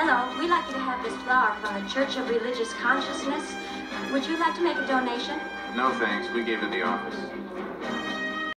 Hello, we'd like you to have this flower from the Church of Religious Consciousness. Would you like to make a donation? No thanks. We gave it the office.